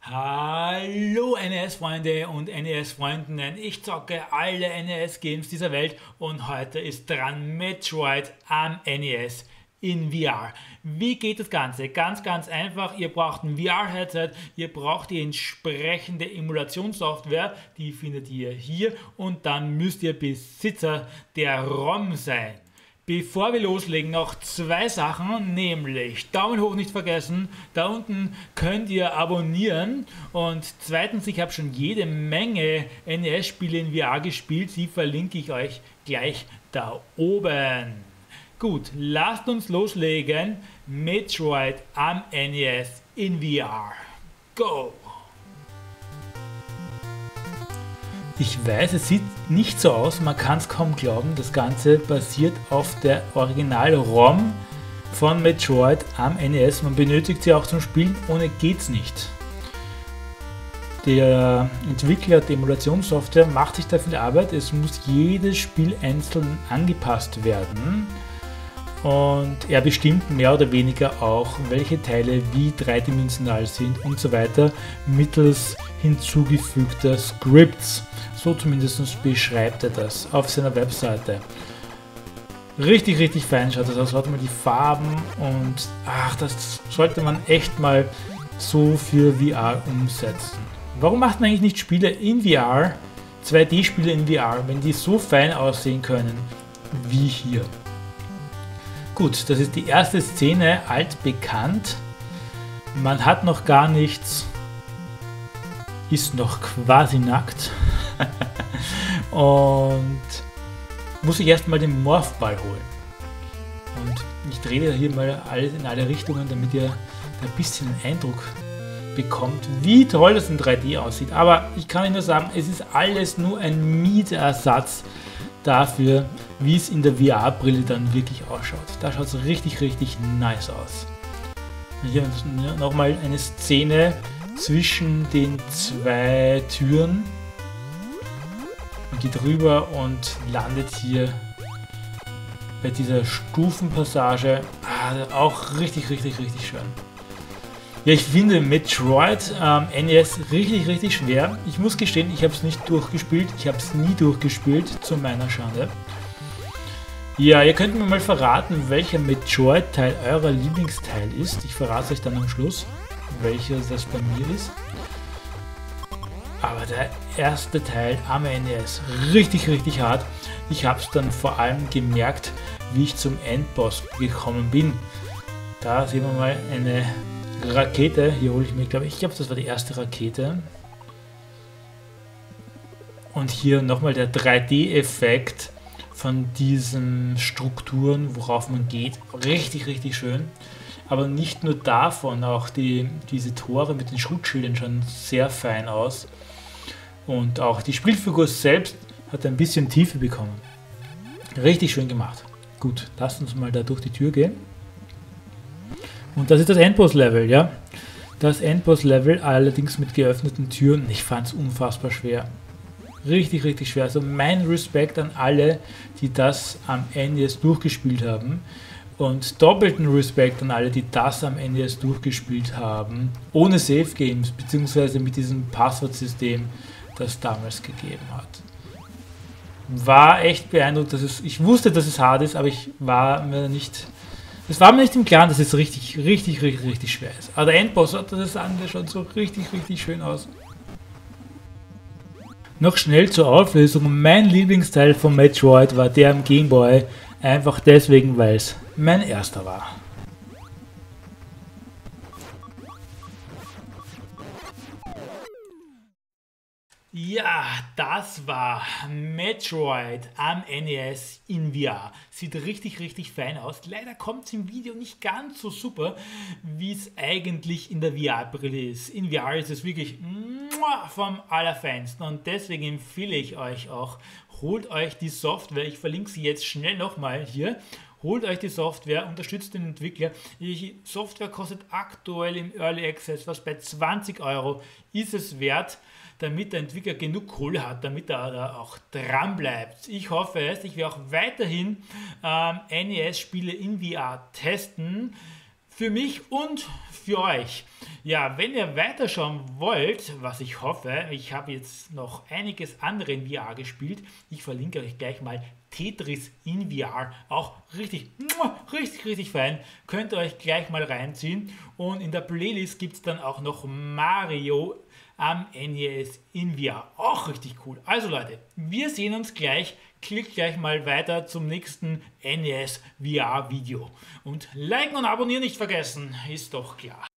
Hallo NES-Freunde und NES-Freundinnen, ich zocke alle NES-Games dieser Welt und heute ist dran Metroid am NES in VR. Wie geht das Ganze? Ganz, ganz einfach. Ihr braucht ein VR-Headset, ihr braucht die entsprechende Emulationssoftware, die findet ihr hier und dann müsst ihr Besitzer der ROM sein. Bevor wir loslegen, noch zwei Sachen, nämlich Daumen hoch nicht vergessen, da unten könnt ihr abonnieren und zweitens, ich habe schon jede Menge NES-Spiele in VR gespielt, die verlinke ich euch gleich da oben. Gut, lasst uns loslegen. Metroid am NES in VR. Go! Ich weiß, es sieht nicht so aus, man kann es kaum glauben. Das Ganze basiert auf der Original-ROM von Metroid am NES. Man benötigt sie auch zum Spielen, ohne geht's nicht. Der Entwickler der Emulationssoftware macht sich da viel Arbeit. Es muss jedes Spiel einzeln angepasst werden. Und er bestimmt mehr oder weniger auch, welche Teile wie dreidimensional sind und so weiter mittels hinzugefügter Scripts. So zumindest beschreibt er das auf seiner Webseite. Richtig, richtig fein schaut das aus. Schaut mal die Farben und ach, das sollte man echt mal so für VR umsetzen. Warum macht man eigentlich nicht Spiele in VR, 2D-Spiele in VR, wenn die so fein aussehen können wie hier? Gut, das ist die erste Szene, altbekannt. Man hat noch gar nichts, ist noch quasi nackt. und muss ich erstmal den Morphball holen. Und ich drehe hier mal alles in alle Richtungen, damit ihr ein bisschen einen Eindruck bekommt, wie toll das in 3D aussieht. Aber ich kann euch nur sagen, es ist alles nur ein Mietersatz dafür, wie es in der VR-Brille dann wirklich ausschaut. Da schaut es richtig, richtig nice aus. Hier nochmal eine Szene zwischen den zwei Türen. Geht rüber und landet hier bei dieser Stufenpassage. Ah, auch richtig, richtig, richtig schön. Ja, ich finde Metroid ähm, NES richtig, richtig schwer. Ich muss gestehen, ich habe es nicht durchgespielt. Ich habe es nie durchgespielt, zu meiner Schande. Ja, ihr könnt mir mal verraten, welcher Metroid-Teil euer Lieblingsteil ist. Ich verrate euch dann am Schluss, welcher das bei mir ist. Aber der erste Teil am NES, richtig, richtig hart. Ich habe es dann vor allem gemerkt, wie ich zum Endboss gekommen bin. Da sehen wir mal eine Rakete. Hier hole ich mir, glaube ich, ich glaube, das war die erste Rakete. Und hier nochmal der 3D-Effekt von diesen Strukturen, worauf man geht. Richtig, richtig schön. Aber nicht nur davon, auch die, diese Tore mit den Schutzschildern schauen sehr fein aus. Und auch die Spielfigur selbst hat ein bisschen Tiefe bekommen. Richtig schön gemacht. Gut, lasst uns mal da durch die Tür gehen. Und das ist das Endboss-Level, ja. Das Endboss-Level allerdings mit geöffneten Türen. Ich fand es unfassbar schwer richtig, richtig schwer. Also mein Respekt an alle, die das am NES durchgespielt haben. Und doppelten Respekt an alle, die das am NES durchgespielt haben, ohne Safe Games, beziehungsweise mit diesem Passwortsystem, das damals gegeben hat. War echt beeindruckt, dass es, ich wusste, dass es hart ist, aber ich war mir nicht, es war mir nicht im Klaren, dass es richtig, richtig, richtig, richtig schwer ist. Aber der Endboss, das sah schon so richtig, richtig schön aus. Noch schnell zur Auflösung. Mein Lieblingsteil von Metroid war der am Game Boy. Einfach deswegen, weil es mein erster war. Ja, das war Metroid am NES in VR. Sieht richtig, richtig fein aus. Leider kommt es im Video nicht ganz so super, wie es eigentlich in der VR-Brille ist. In VR ist es wirklich vom Allerfeinsten und deswegen empfehle ich euch auch, holt euch die Software. Ich verlinke sie jetzt schnell nochmal hier. Holt euch die Software, unterstützt den Entwickler. Die Software kostet aktuell im Early Access was bei 20 Euro. Ist es wert damit der Entwickler genug Kohle hat, damit er da auch dran bleibt. Ich hoffe es. Ich werde auch weiterhin ähm, NES-Spiele in VR testen. Für mich und für euch. Ja, wenn ihr weiterschauen wollt, was ich hoffe, ich habe jetzt noch einiges andere in VR gespielt. Ich verlinke euch gleich mal Tetris in VR. Auch richtig, richtig, richtig fein. Könnt ihr euch gleich mal reinziehen. Und in der Playlist gibt es dann auch noch Mario am NES in VR. Auch richtig cool. Also Leute, wir sehen uns gleich. Klickt gleich mal weiter zum nächsten NES VR Video. Und liken und abonnieren nicht vergessen, ist doch klar.